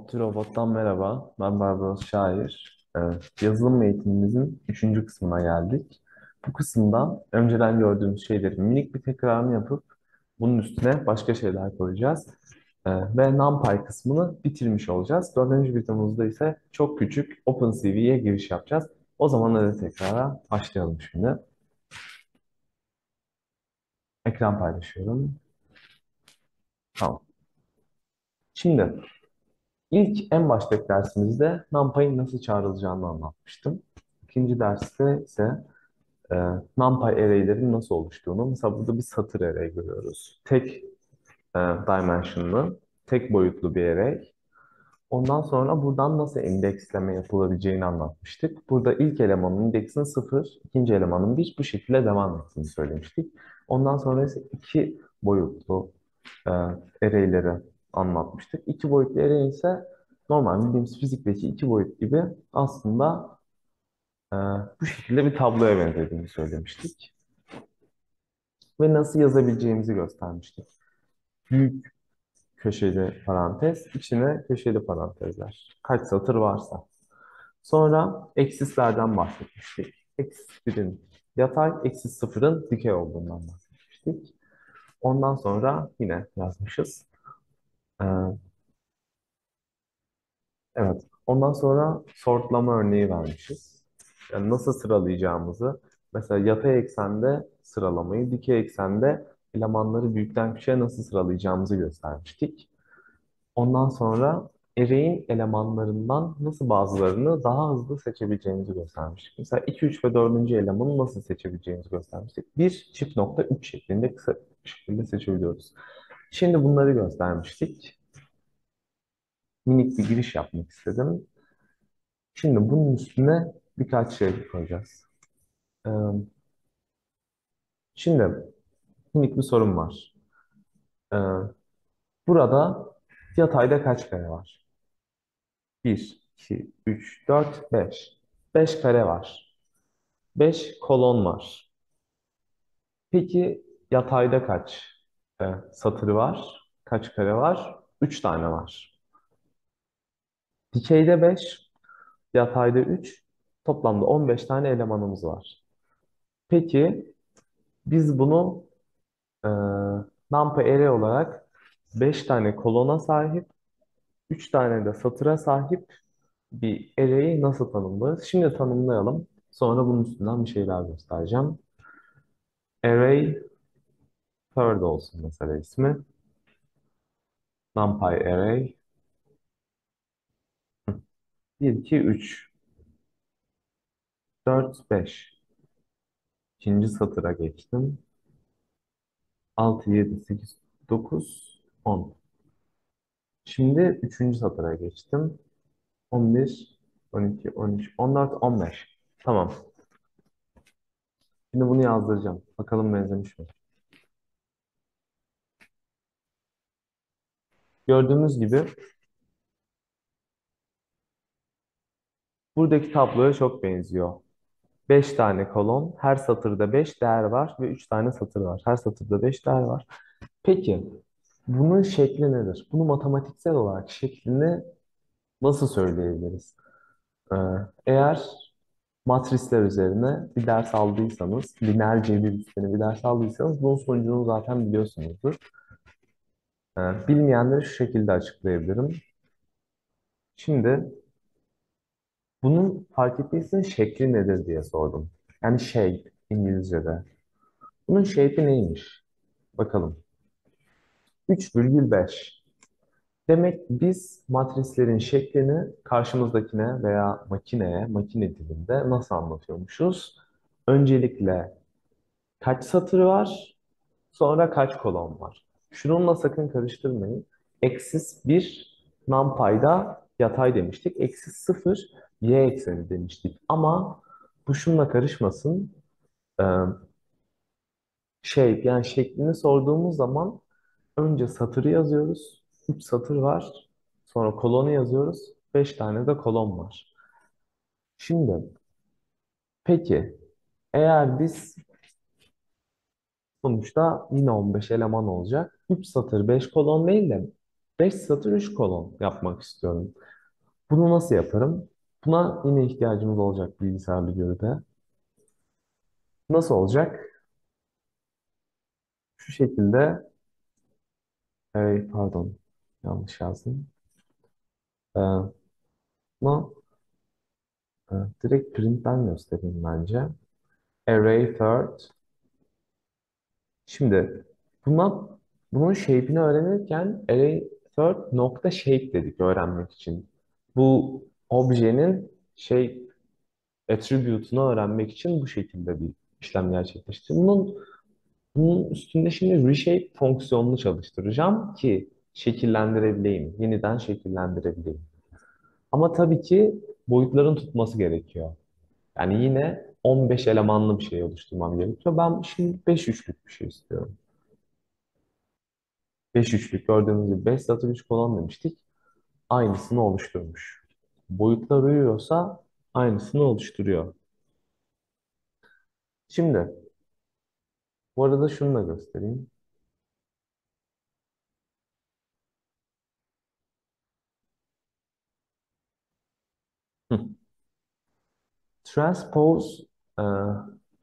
ODTÜ Robot'tan merhaba. Ben Barbaros Şair. Ee, yazılım eğitimimizin üçüncü kısmına geldik. Bu kısımda önceden gördüğümüz şeylerin minik bir tekrarını yapıp bunun üstüne başka şeyler koyacağız. Ee, ve NumPy kısmını bitirmiş olacağız. Dördüncü videomuzda ise çok küçük OpenCV'ye giriş yapacağız. O zaman hadi tekrara başlayalım şimdi. Ekran paylaşıyorum. Tamam. Şimdi İlk en baştaki dersimizde NumPy'in nasıl çağrılacağını anlatmıştım. İkinci derste ise e, NumPy array'lerin nasıl oluştuğunu, mesela burada bir satır array görüyoruz. Tek e, dimensionlı, tek boyutlu bir array. Ondan sonra buradan nasıl indeksleme yapılabileceğini anlatmıştık. Burada ilk elemanın indeksin 0, ikinci elemanın 1 bu şekilde devam ettiğini söylemiştik. Ondan sonra ise iki boyutlu e, array'leri anlatmıştık. İki boyutlu array ise normal bildiğimiz fizikteki iki boyut gibi aslında e, bu şekilde bir tabloya benzediğini söylemiştik. Ve nasıl yazabileceğimizi göstermiştik. Büyük köşeli parantez, içine köşeli parantezler. Kaç satır varsa. Sonra eksislerden bahsetmiştik. Eksis 1'in yatay, eksis 0'ın dikey olduğundan bahsetmiştik. Ondan sonra yine yazmışız. Ee, evet. Ondan sonra sortlama örneği vermişiz. Yani nasıl sıralayacağımızı, mesela yatay eksende sıralamayı, dikey eksende elemanları büyükten küçüğe nasıl sıralayacağımızı göstermiştik. Ondan sonra array'in elemanlarından nasıl bazılarını daha hızlı seçebileceğimizi göstermiştik. Mesela 2, 3 ve 4. elemanı nasıl seçebileceğimizi göstermiştik. 1 çift nokta 3 şeklinde kısa şekilde seçebiliyoruz. Şimdi bunları göstermiştik. Minik bir giriş yapmak istedim. Şimdi bunun üstüne birkaç şey koyacağız. Ee, şimdi minik bir sorun var. Ee, burada yatayda kaç kare var? 1, 2, 3, 4, 5. 5 kare var. 5 kolon var. Peki yatayda kaç satırı var? Kaç kare var? 3 tane var. Dikeyde 5, yatayda 3. Toplamda 15 tane elemanımız var. Peki biz bunu e, NumPy array olarak 5 tane kolona sahip, 3 tane de satıra sahip bir array'i nasıl tanımlarız? Şimdi tanımlayalım. Sonra bunun üstünden bir şeyler göstereceğim. Array third olsun mesela ismi. NumPy array 1, 2, 3, 4, 5. İkinci satıra geçtim. 6, 7, 8, 9, 10. Şimdi üçüncü satıra geçtim. 11, 12, 13, 14, 15. Tamam. Şimdi bunu yazdıracağım. Bakalım benzemiş mi? Gördüğünüz gibi buradaki tabloya çok benziyor. 5 tane kolon, her satırda 5 değer var ve 3 tane satır var. Her satırda 5 değer var. Peki bunun şekli nedir? Bunu matematiksel olarak şeklini nasıl söyleyebiliriz? Ee, eğer matrisler üzerine bir ders aldıysanız, lineer cebir üstüne bir ders aldıysanız bunun sonucunu zaten biliyorsunuzdur. Ee, bilmeyenleri şu şekilde açıklayabilirim. Şimdi bunun fark ettiysen şekli nedir diye sordum. Yani shape İngilizce'de. Bunun shape'i neymiş? Bakalım. 3,5. Demek biz matrislerin şeklini karşımızdakine veya makineye, makine dilinde nasıl anlatıyormuşuz? Öncelikle kaç satır var, sonra kaç kolon var. Şununla sakın karıştırmayın. Eksis 1 numpy'da yatay demiştik. Eksis 0 y ekseni demiştik. Ama bu şununla karışmasın. Ee, şey yani şeklini sorduğumuz zaman önce satırı yazıyoruz. 3 satır var. Sonra kolonu yazıyoruz. 5 tane de kolon var. Şimdi peki eğer biz sonuçta yine 15 eleman olacak. 3 satır 5 kolon değil de 5 satır 3 kolon yapmak istiyorum. Bunu nasıl yaparım? Buna yine ihtiyacımız olacak bilgisayarlı görüde. Nasıl olacak? Şu şekilde, e, pardon yanlış yazdım. Ee, bunu e, direkt printten göstereyim bence. Array third. Şimdi buna, bunun shape'ini öğrenirken array third nokta shape dedik öğrenmek için. Bu objenin shape attribute'unu öğrenmek için bu şekilde bir işlem gerçekleştirdim. Bunun, bunun üstünde şimdi reshape fonksiyonunu çalıştıracağım ki şekillendirebileyim, yeniden şekillendirebileyim. Ama tabii ki boyutların tutması gerekiyor. Yani yine 15 elemanlı bir şey oluşturmam gerekiyor. Ben şimdi 5 üçlük bir şey istiyorum. 5 üçlük gördüğünüz gibi 5 satır 3 kolon demiştik. Aynısını oluşturmuş. Boyutlar uyuyorsa aynısını oluşturuyor. Şimdi bu arada şunu da göstereyim. Transpose e,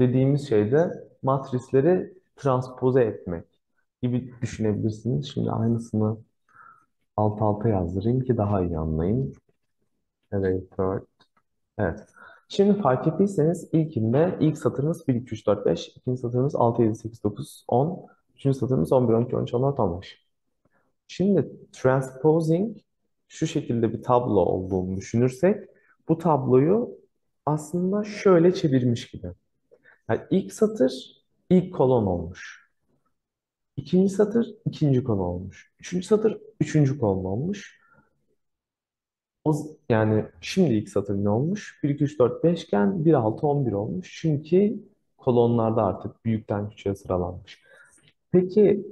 dediğimiz şeyde matrisleri transpoze etmek gibi düşünebilirsiniz. Şimdi aynısını alt alta yazdırayım ki daha iyi anlayın. Array third. Evet. Şimdi fark ettiyseniz ilkinde ilk satırımız 1, 2, 3, 4, 5. ikinci satırımız 6, 7, 8, 9, 10. Üçüncü satırımız 11, 12, 13, 14, 15. Şimdi transposing şu şekilde bir tablo olduğunu düşünürsek bu tabloyu aslında şöyle çevirmiş gibi. Yani ilk satır ilk kolon olmuş. İkinci satır ikinci kolon olmuş. Üçüncü satır üçüncü kolon olmuş. O, yani şimdi ilk satır ne olmuş? 1, 2, 3, 4, 5 iken 1, 6, 11 olmuş. Çünkü kolonlarda artık büyükten küçüğe sıralanmış. Peki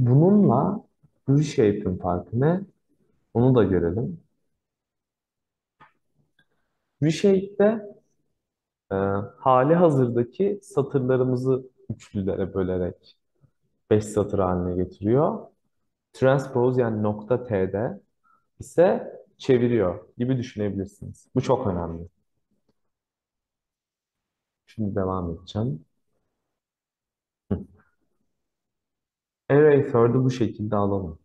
bununla reshape'in farkı ne? Onu da görelim. Reshape'de e, hali hazırdaki satırlarımızı üçlülere bölerek 5 satır haline getiriyor. Transpose yani nokta T'de ise çeviriyor gibi düşünebilirsiniz. Bu çok önemli. Şimdi devam edeceğim. Array third'ı bu şekilde alalım.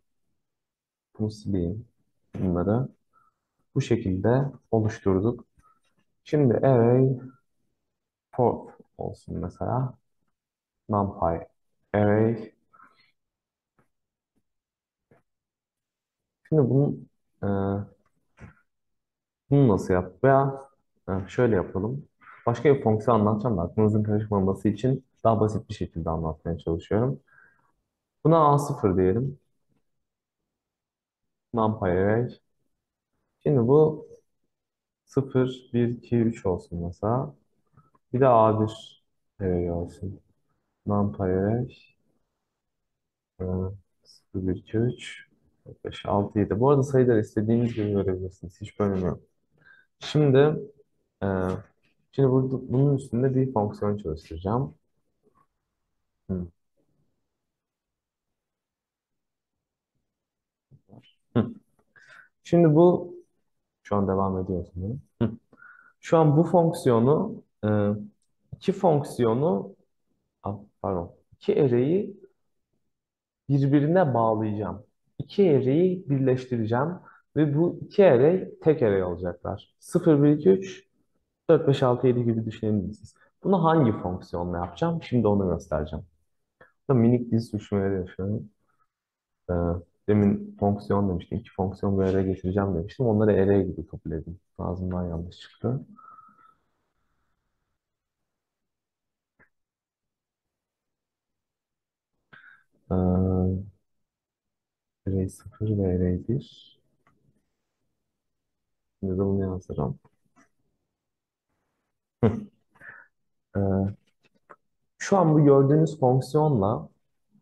Bunu sileyim. Bunları bu şekilde oluşturduk. Şimdi array fourth olsun mesela. NumPy array. Şimdi bunun e, bunu nasıl yap? Veya e, şöyle yapalım. Başka bir fonksiyon anlatacağım da aklınızın karışmaması için daha basit bir şekilde anlatmaya çalışıyorum. Buna A0 diyelim. NumPy array. Şimdi bu 0, 1, 2, 3 olsun mesela. Bir de A1 array olsun. NumPy array. e, 0, 1, 2, 3, 5, 6, 7. Bu arada sayıları istediğiniz gibi görebilirsiniz. Hiç önemi. Şimdi e, şimdi burada, bunun üstünde bir fonksiyon çalıştıracağım. Hı. Şimdi bu şu an devam ediyor sanırım. Şu an bu fonksiyonu e, iki fonksiyonu pardon iki array'i birbirine bağlayacağım. İki array'i birleştireceğim ve bu iki array tek array olacaklar. 0, 1, 2, 3, 4, 5, 6, 7 gibi düşünebilirsiniz. Bunu hangi fonksiyonla yapacağım? Şimdi onu göstereceğim. Burada minik diz düşmeleri yaşıyorum. Ee, demin fonksiyon demiştim. İki fonksiyon bir araya getireceğim demiştim. Onları array gibi kabul edin. Ağzımdan yanlış çıktı. Ee, array 0 ve array 1. Şimdi de bunu. Hı. Ee, şu an bu gördüğünüz fonksiyonla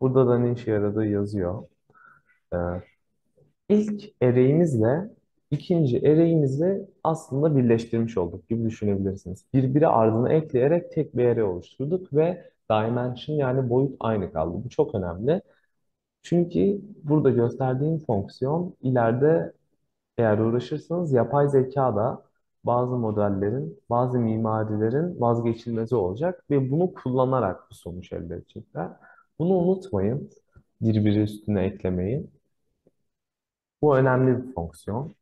burada da ne işe yaradığı yazıyor. Ee, ilk array'imizle ikinci array'imizi aslında birleştirmiş olduk gibi düşünebilirsiniz. Birbiri ardına ekleyerek tek bir array oluşturduk ve dimension yani boyut aynı kaldı. Bu çok önemli. Çünkü burada gösterdiğim fonksiyon ileride eğer uğraşırsanız yapay zeka da bazı modellerin, bazı mimarilerin vazgeçilmezi olacak ve bunu kullanarak bu sonuç elde edecekler. Bunu unutmayın, birbiri üstüne eklemeyi. Bu önemli bir fonksiyon.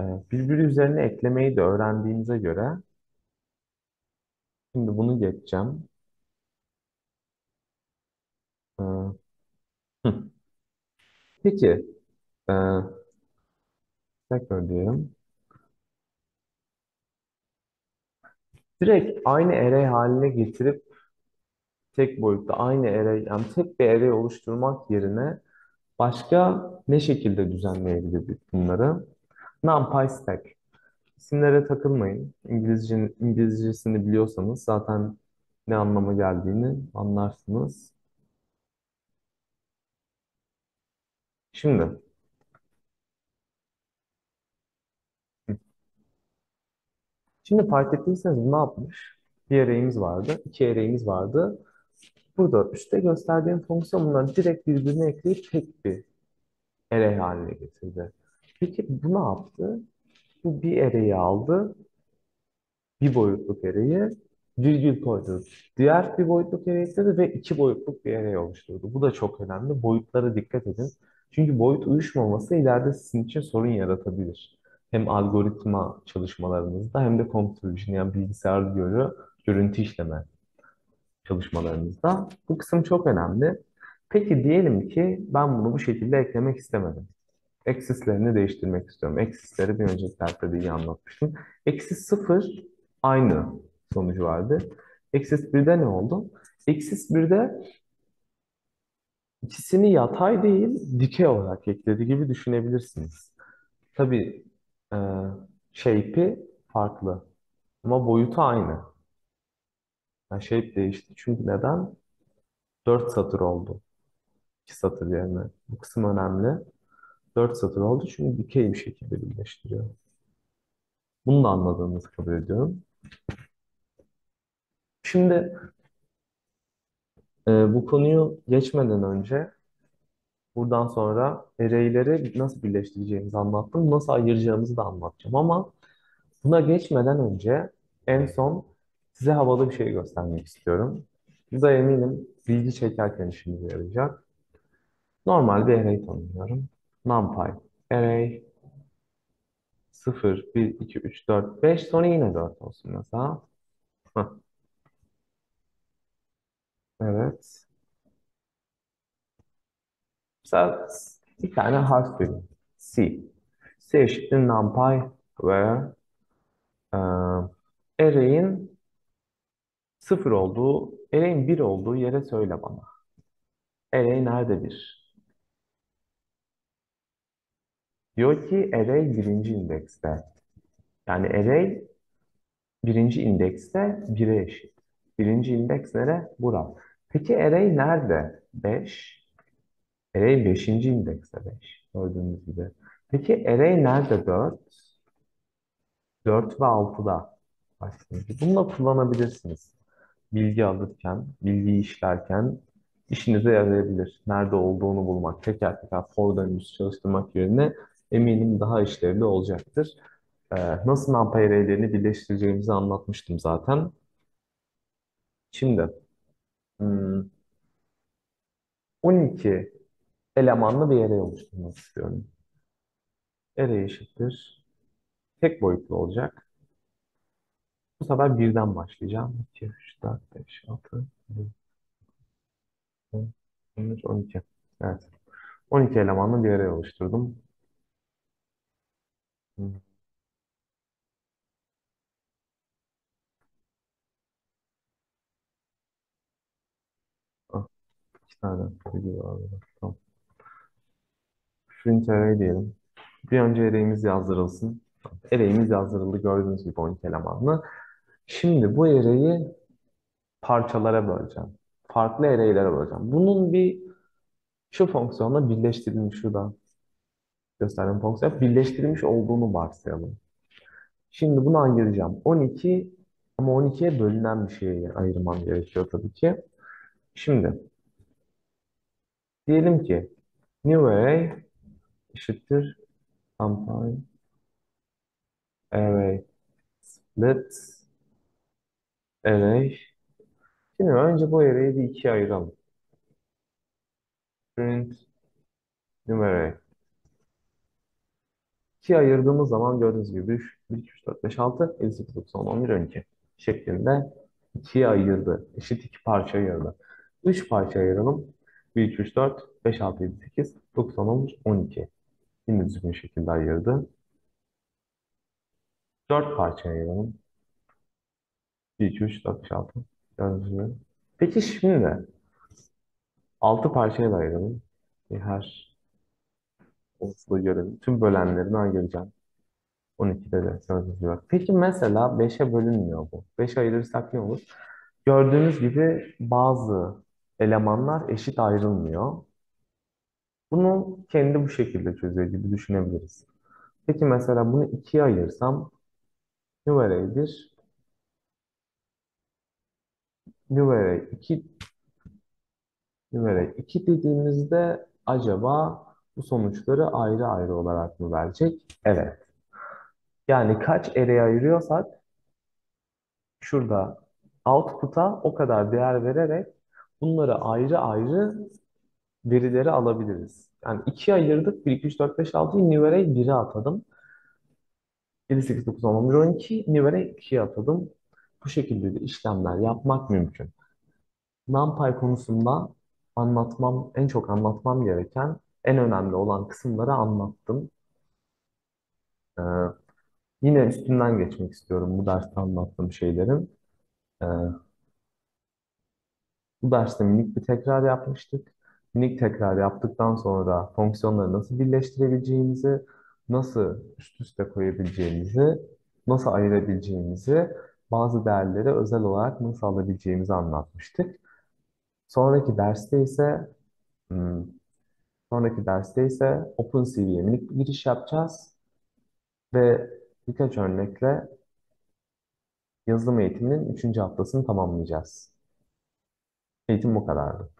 Ee, Birbiri üzerine eklemeyi de öğrendiğinize göre şimdi bunu geçeceğim. Ee. Peki, e, tekrar diyelim. Direkt aynı array haline getirip tek boyutta aynı array, yani tek bir array oluşturmak yerine başka ne şekilde düzenleyebiliriz bunları? NumPy stack. İsimlere takılmayın. İngilizce, İngilizcesini biliyorsanız zaten ne anlama geldiğini anlarsınız. Şimdi, şimdi fark ettiyseniz ne yapmış? Bir array'imiz vardı, iki array'imiz vardı. Burada üstte gösterdiğim fonksiyon bunları direkt birbirine ekleyip tek bir array haline getirdi. Peki bu ne yaptı? Bu bir array'i aldı, bir boyutluk array'i virgül koydu. Diğer bir boyutluk array ekledi ve iki boyutluk bir array oluşturdu. Bu da çok önemli. Boyutlara dikkat edin. Çünkü boyut uyuşmaması ileride sizin için sorun yaratabilir. Hem algoritma çalışmalarınızda hem de computer vision yani bilgisayar görü, görüntü işleme çalışmalarınızda. Bu kısım çok önemli. Peki diyelim ki ben bunu bu şekilde eklemek istemedim. Eksislerini değiştirmek istiyorum. Eksisleri bir önceki derste de iyi anlatmıştım. Eksis sıfır aynı sonucu vardı. Eksis birde ne oldu? Eksis birde ikisini yatay değil dikey olarak ekledi gibi düşünebilirsiniz. Tabii e, shape'i farklı ama boyutu aynı. Yani shape değişti çünkü neden? 4 satır oldu. 2 satır yerine. Bu kısım önemli. 4 satır oldu çünkü dikey bir şekilde birleştiriyor. Bunu da anladığınızı kabul ediyorum. Şimdi e, bu konuyu geçmeden önce buradan sonra array'leri nasıl birleştireceğimizi anlattım. Nasıl ayıracağımızı da anlatacağım ama buna geçmeden önce en son size havalı bir şey göstermek istiyorum. Bu da eminim bilgi çekerken işimize yarayacak. Normal bir array tanımlıyorum. NumPy array 0, 1, 2, 3, 4, 5 sonra yine 4 olsun mesela. Evet. Mesela bir tane harf vereyim. C. C eşittir NumPy ve e, array'in sıfır olduğu, array'in bir olduğu yere söyle bana. Array nerede bir? Diyor ki array birinci indekste. Yani array birinci indekste 1'e eşit. Birinci indeks nere? Bura. Peki array nerede? 5. Array beşinci indekste 5. Gördüğünüz gibi. Peki array nerede 4? 4 ve 6'da. Aslında. Bunu da kullanabilirsiniz. Bilgi alırken, bilgiyi işlerken işinize yarayabilir. Nerede olduğunu bulmak, teker teker for döngüsü çalıştırmak yerine eminim daha işlevli olacaktır. Ee, nasıl NumPy array'lerini birleştireceğimizi anlatmıştım zaten. Şimdi hmm, 12 elemanlı bir array oluşturmak istiyorum. Array eşittir. Tek boyutlu olacak. Bu sefer birden başlayacağım. 2, 3, 4, 5, 6, 7, 10, 11, 12. Evet. 12 elemanlı bir array oluşturdum. Ah, iki tane video var. Tamam. Print array diyelim. Bir önce array'imiz yazdırılsın. Array'imiz yazdırıldı gördüğünüz gibi 12 elemanlı. Şimdi bu array'i parçalara böleceğim. Farklı array'lere böleceğim. Bunun bir şu fonksiyonla birleştirilmiş şurada gösterdiğim fonksiyon birleştirilmiş olduğunu varsayalım. Şimdi bunu ayıracağım. 12 ama 12'ye bölünen bir şeye ayırmam gerekiyor tabii ki. Şimdi Diyelim ki new array eşittir numpy array split array. Şimdi önce bu array'i bir ikiye ayıralım. Print new array. İkiye ayırdığımız zaman gördüğünüz gibi 3, 1, 2, 3, 4, 5, 6, 7, 8, 9, 10, 11, 12 şeklinde ikiye ayırdı. Eşit iki parça ayırdı. Üç parça ayıralım. 1, 2, 3, 4, 5, 6, 7, 8, 9, 10, 11, 12. Yine düzgün şekilde ayırdı. Dört parça ayıralım. 1, 2, 3, 4, 5, 6. Gördüğünüz gibi. Peki şimdi altı parçaya da ayıralım. Bir her olasılığı görelim. Tüm bölenlerini ayıracağım. 12'de de gördüğünüz gibi. Peki mesela 5'e bölünmüyor bu. 5'e ayırırsak ne olur? Gördüğünüz gibi bazı elemanlar eşit ayrılmıyor. Bunu kendi bu şekilde çözüyor gibi düşünebiliriz. Peki mesela bunu ikiye ayırsam numarayı 1, numarayı 2, numarayı 2 dediğimizde acaba bu sonuçları ayrı ayrı olarak mı verecek? Evet. Yani kaç array ayırıyorsak şurada output'a o kadar değer vererek bunları ayrı ayrı verileri alabiliriz. Yani 2'ye ayırdık. 1, 2, 3, 4, 5, 6'yı new array 1'e atadım. 7, 8, 9, 10, 11, 12 new array 2'ye atadım. Bu şekilde de işlemler yapmak mümkün. NumPy konusunda anlatmam, en çok anlatmam gereken, en önemli olan kısımları anlattım. Ee, yine üstünden geçmek istiyorum bu derste anlattığım şeylerin. Ee, Bu derste minik bir tekrar yapmıştık. Minik tekrar yaptıktan sonra fonksiyonları nasıl birleştirebileceğimizi, nasıl üst üste koyabileceğimizi, nasıl ayırabileceğimizi, bazı değerleri özel olarak nasıl alabileceğimizi anlatmıştık. Sonraki derste ise hmm, sonraki derste ise OpenCV'ye minik bir giriş yapacağız ve birkaç örnekle yazılım eğitiminin 3. haftasını tamamlayacağız. Eğitim bu kadardı.